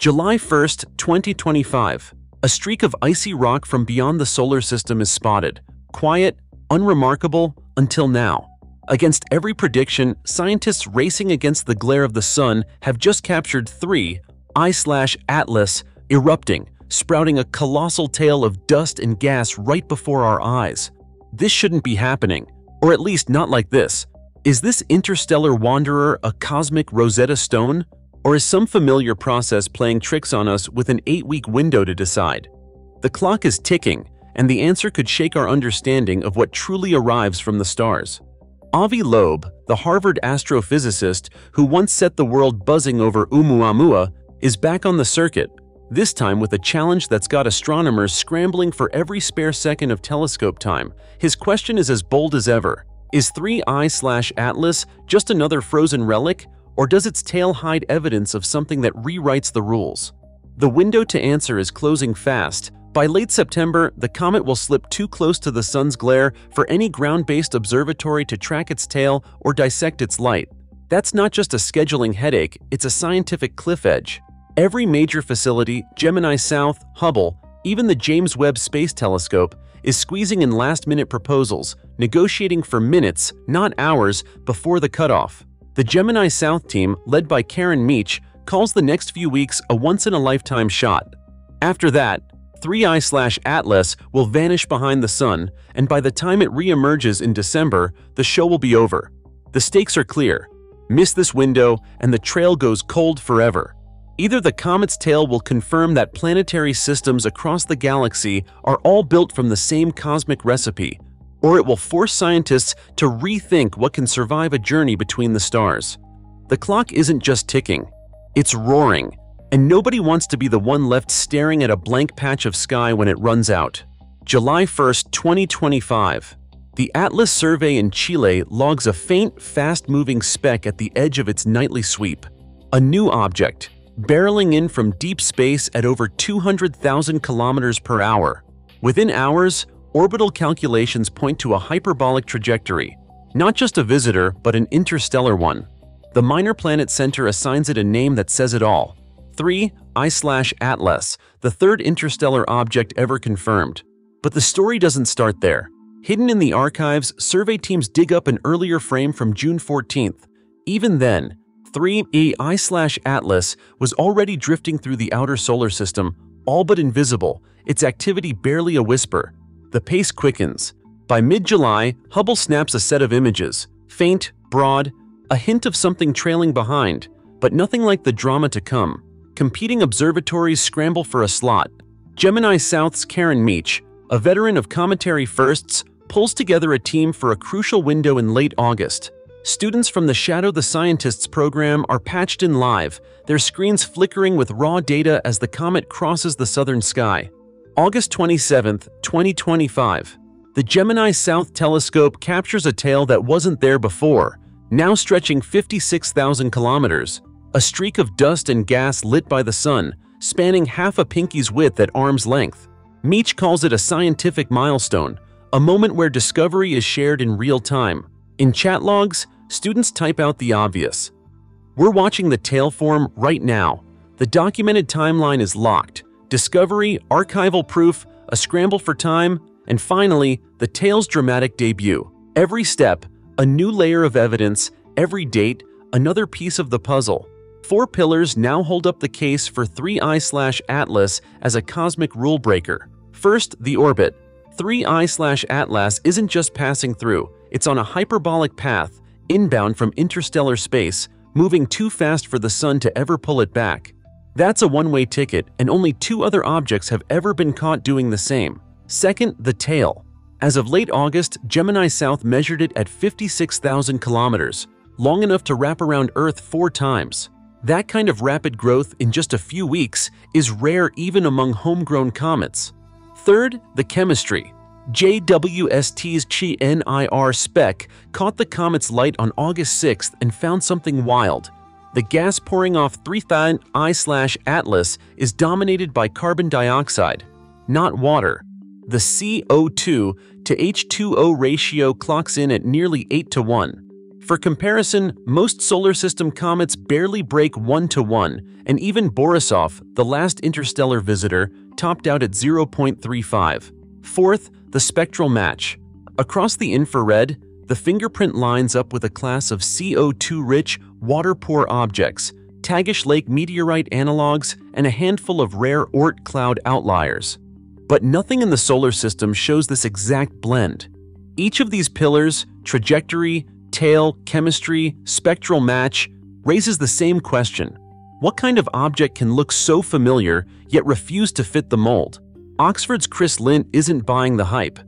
July 1st, 2025. A streak of icy rock from beyond the solar system is spotted. Quiet, unremarkable, until now. Against every prediction, scientists racing against the glare of the sun have just captured three, I-Atlas, erupting, sprouting a colossal tail of dust and gas right before our eyes. This shouldn't be happening, or at least not like this. Is this interstellar wanderer a cosmic Rosetta Stone? Or is some familiar process playing tricks on us with an eight-week window to decide? The clock is ticking, and the answer could shake our understanding of what truly arrives from the stars. Avi Loeb, the Harvard astrophysicist who once set the world buzzing over Oumuamua, is back on the circuit, this time with a challenge that's got astronomers scrambling for every spare second of telescope time. His question is as bold as ever. Is 3I-Atlas just another frozen relic, or does its tail hide evidence of something that rewrites the rules? The window to answer is closing fast. By late September, the comet will slip too close to the sun's glare for any ground-based observatory to track its tail or dissect its light. That's not just a scheduling headache, it's a scientific cliff edge. Every major facility, Gemini South, Hubble, even the James Webb Space Telescope, is squeezing in last-minute proposals, negotiating for minutes, not hours, before the cutoff. The Gemini South team, led by Karen Meech, calls the next few weeks a once-in-a-lifetime shot. After that, 3I-Atlas will vanish behind the sun, and by the time it re-emerges in December, the show will be over. The stakes are clear. Miss this window, and the trail goes cold forever. Either the comet's tail will confirm that planetary systems across the galaxy are all built from the same cosmic recipe, or it will force scientists to rethink what can survive a journey between the stars. The clock isn't just ticking, it's roaring, and nobody wants to be the one left staring at a blank patch of sky when it runs out. July 1, 2025. The Atlas survey in Chile logs a faint, fast-moving speck at the edge of its nightly sweep. A new object, barreling in from deep space at over 200,000 kilometers per hour. Within hours, orbital calculations point to a hyperbolic trajectory, not just a visitor, but an interstellar one. The Minor Planet Center assigns it a name that says it all. 3 I-Atlas, the third interstellar object ever confirmed. But the story doesn't start there. Hidden in the archives, survey teams dig up an earlier frame from June 14th. Even then, 3 I-Atlas was already drifting through the outer solar system, all but invisible, its activity barely a whisper. The pace quickens. By mid-July, Hubble snaps a set of images, faint, broad, a hint of something trailing behind, but nothing like the drama to come. Competing observatories scramble for a slot. Gemini South's Karen Meech, a veteran of cometary firsts, pulls together a team for a crucial window in late August. Students from the Shadow the Scientists program are patched in live, their screens flickering with raw data as the comet crosses the southern sky. August 27, 2025. The Gemini South telescope captures a tail that wasn't there before, now stretching 56,000 kilometers, a streak of dust and gas lit by the sun, spanning half a pinky's width at arm's length. Meech calls it a scientific milestone, a moment where discovery is shared in real time. In chat logs, students type out the obvious. We're watching the tail form right now. The documented timeline is locked, discovery, archival proof, a scramble for time, and finally, the tail's dramatic debut. Every step, a new layer of evidence, every date, another piece of the puzzle. Four pillars now hold up the case for 3I-Atlas as a cosmic rule breaker. First, the orbit. 3I-Atlas isn't just passing through, it's on a hyperbolic path, inbound from interstellar space, moving too fast for the sun to ever pull it back. That's a one-way ticket, and only two other objects have ever been caught doing the same. Second, the tail. As of late August, Gemini South measured it at 56,000 kilometers, long enough to wrap around Earth four times. That kind of rapid growth in just a few weeks is rare even among homegrown comets. Third, the chemistry. JWST's Chi NIRSpec caught the comet's light on August 6th and found something wild. The gas pouring off 3 I-Atlas is dominated by carbon dioxide, not water. The CO2 to H2O ratio clocks in at nearly 8 to 1. For comparison, most solar system comets barely break 1 to 1, and even Borisov, the last interstellar visitor, topped out at 0.35. Fourth, the spectral match. Across the infrared, the fingerprint lines up with a class of CO2-rich, water-poor objects, Tagish Lake meteorite analogs, and a handful of rare Oort cloud outliers. But nothing in the solar system shows this exact blend. Each of these pillars, trajectory, tail, chemistry, spectral match, raises the same question. What kind of object can look so familiar yet refuse to fit the mold? Oxford's Chris Lint isn't buying the hype.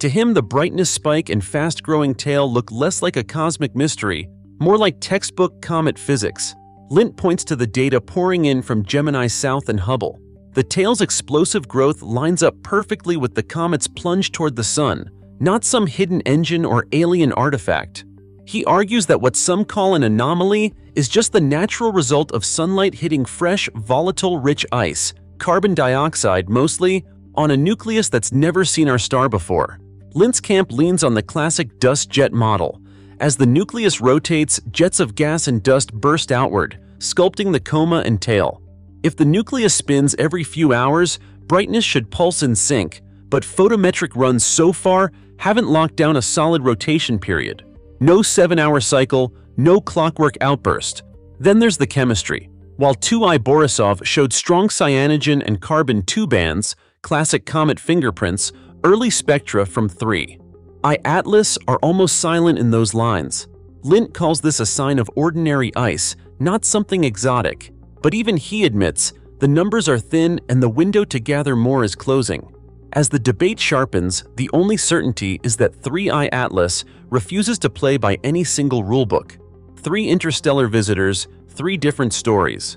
To him, the brightness spike and fast-growing tail look less like a cosmic mystery, more like textbook comet physics. Lint points to the data pouring in from Gemini South and Hubble. The tail's explosive growth lines up perfectly with the comet's plunge toward the sun, not some hidden engine or alien artifact. He argues that what some call an anomaly is just the natural result of sunlight hitting fresh, volatile-rich ice, carbon dioxide mostly, on a nucleus that's never seen our star before. Lint's camp leans on the classic dust jet model. As the nucleus rotates, jets of gas and dust burst outward, sculpting the coma and tail. If the nucleus spins every few hours, brightness should pulse in sync, but photometric runs so far haven't locked down a solid rotation period. No 7-hour cycle, no clockwork outburst. Then there's the chemistry. While 2I Borisov showed strong cyanogen and carbon 2 bands, classic comet fingerprints, early spectra from 3. I Atlas are almost silent in those lines. Lint calls this a sign of ordinary ice, not something exotic. But even he admits, the numbers are thin and the window to gather more is closing. As the debate sharpens, the only certainty is that 3i Atlas refuses to play by any single rulebook. Three interstellar visitors, three different stories.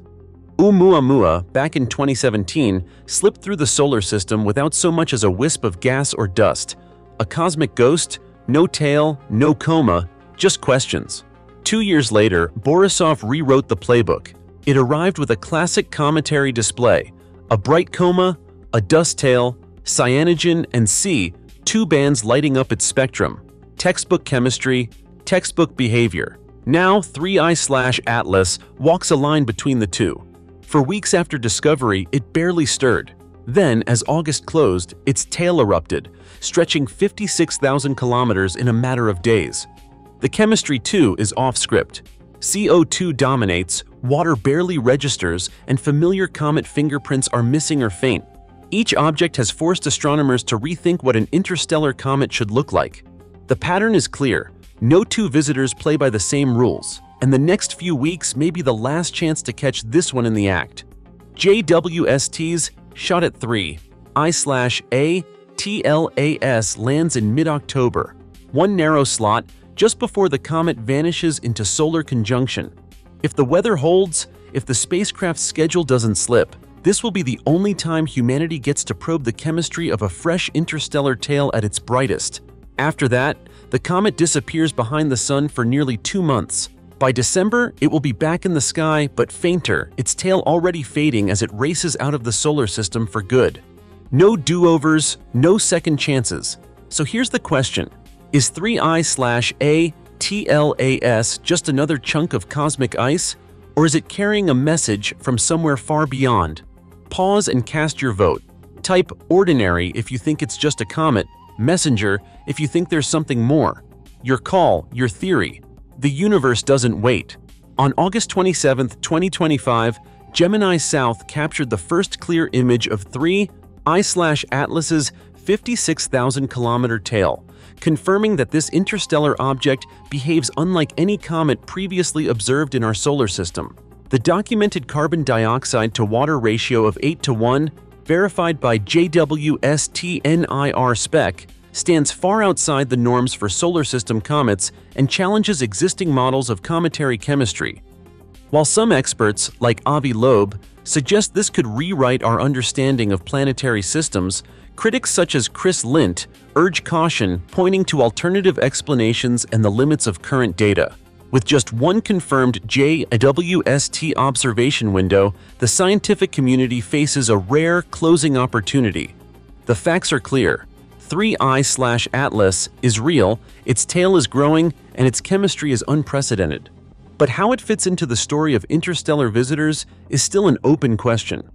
Oumuamua, back in 2017, slipped through the solar system without so much as a wisp of gas or dust. A cosmic ghost, no tail, no coma, just questions. Two years later, Borisov rewrote the playbook. It arrived with a classic cometary display, a bright coma, a dust tail, cyanogen, and C, two bands lighting up its spectrum, textbook chemistry, textbook behavior. Now 3i-Atlas walks a line between the two. For weeks after discovery, it barely stirred. Then, as August closed, its tail erupted, stretching 56,000 kilometers in a matter of days. The chemistry, too, is off-script. CO2 dominates, water barely registers, and familiar comet fingerprints are missing or faint. Each object has forced astronomers to rethink what an interstellar comet should look like. The pattern is clear. No two visitors play by the same rules, and the next few weeks may be the last chance to catch this one in the act. JWST's Shot at 3, I slash A TLAS lands in mid-October, one narrow slot just before the comet vanishes into solar conjunction. If the weather holds, if the spacecraft's schedule doesn't slip, this will be the only time humanity gets to probe the chemistry of a fresh interstellar tail at its brightest. After that, the comet disappears behind the sun for nearly two months. By December, it will be back in the sky, but fainter, its tail already fading as it races out of the solar system for good. No do-overs, no second chances. So here's the question. Is 3i slash A TLAS just another chunk of cosmic ice? Or is it carrying a message from somewhere far beyond? Pause and cast your vote. Type ordinary if you think it's just a comet, messenger if you think there's something more. Your call, your theory. The universe doesn't wait. On August 27, 2025, Gemini South captured the first clear image of 3 I/Atlas's 56,000 kilometer tail, confirming that this interstellar object behaves unlike any comet previously observed in our solar system. The documented carbon dioxide to water ratio of 8 to 1, verified by JWST-NIR spec, stands far outside the norms for solar system comets and challenges existing models of cometary chemistry. While some experts, like Avi Loeb, suggest this could rewrite our understanding of planetary systems, critics such as Chris Lint urge caution, pointing to alternative explanations and the limits of current data. With just one confirmed JWST observation window, the scientific community faces a rare closing opportunity. The facts are clear. 3i-Atlas is real, its tail is growing, and its chemistry is unprecedented. But how it fits into the story of interstellar visitors is still an open question.